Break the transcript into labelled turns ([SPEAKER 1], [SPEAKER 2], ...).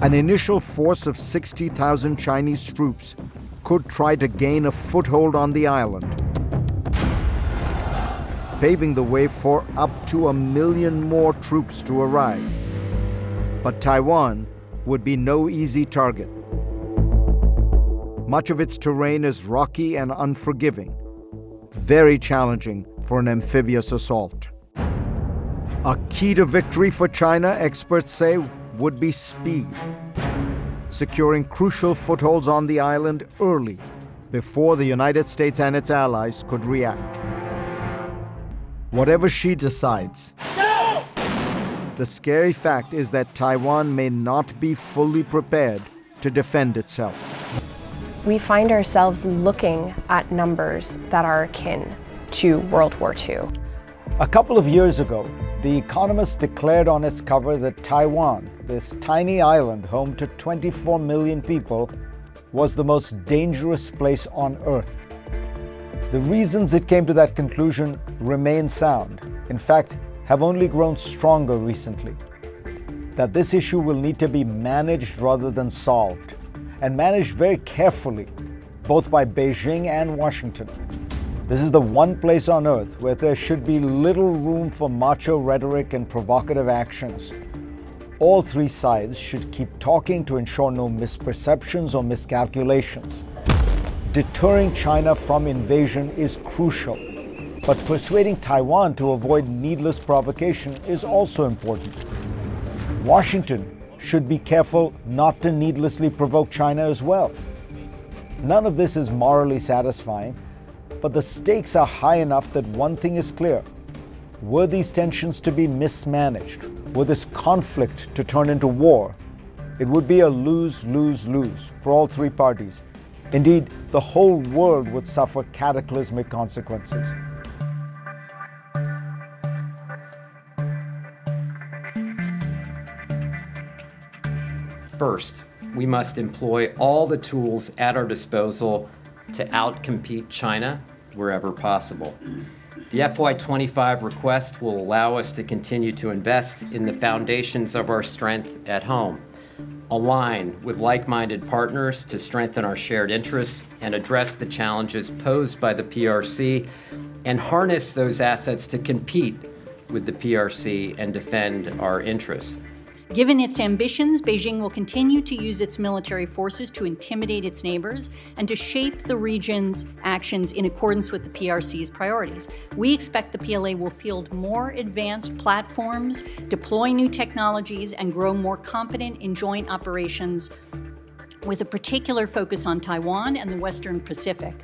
[SPEAKER 1] An initial force of 60,000 Chinese troops could try to gain a foothold on the island, paving the way for up to a million more troops to arrive. But Taiwan would be no easy target. Much of its terrain is rocky and unforgiving, very challenging for an amphibious assault. A key to victory for China, experts say, would be speed, securing crucial footholds on the island early before the United States and its allies could react. Whatever she decides, no! the scary fact is that Taiwan may not be fully prepared to defend itself.
[SPEAKER 2] We find ourselves looking at numbers that are akin to World War II.
[SPEAKER 3] A couple of years ago, The Economist declared on its cover that Taiwan, this tiny island home to 24 million people, was the most dangerous place on earth. The reasons it came to that conclusion remain sound, in fact, have only grown stronger recently. That this issue will need to be managed rather than solved, and managed very carefully, both by Beijing and Washington. This is the one place on earth where there should be little room for macho rhetoric and provocative actions. All three sides should keep talking to ensure no misperceptions or miscalculations. Deterring China from invasion is crucial, but persuading Taiwan to avoid needless provocation is also important. Washington should be careful not to needlessly provoke China as well. None of this is morally satisfying, but the stakes are high enough that one thing is clear. Were these tensions to be mismanaged, were this conflict to turn into war, it would be a lose lose lose for all three parties. Indeed, the whole world would suffer cataclysmic consequences.
[SPEAKER 4] First, we must employ all the tools at our disposal to outcompete China wherever possible. The FY25 request will allow us to continue to invest in the foundations of our strength at home, align with like minded partners to strengthen our shared interests and address the challenges posed by the PRC, and harness those assets to compete with the PRC and defend our interests.
[SPEAKER 5] Given its ambitions, Beijing will continue to use its military forces to intimidate its neighbors and to shape the region's actions in accordance with the PRC's priorities. We expect the PLA will field more advanced platforms, deploy new technologies, and grow more competent in joint operations with a particular focus on Taiwan and the Western Pacific.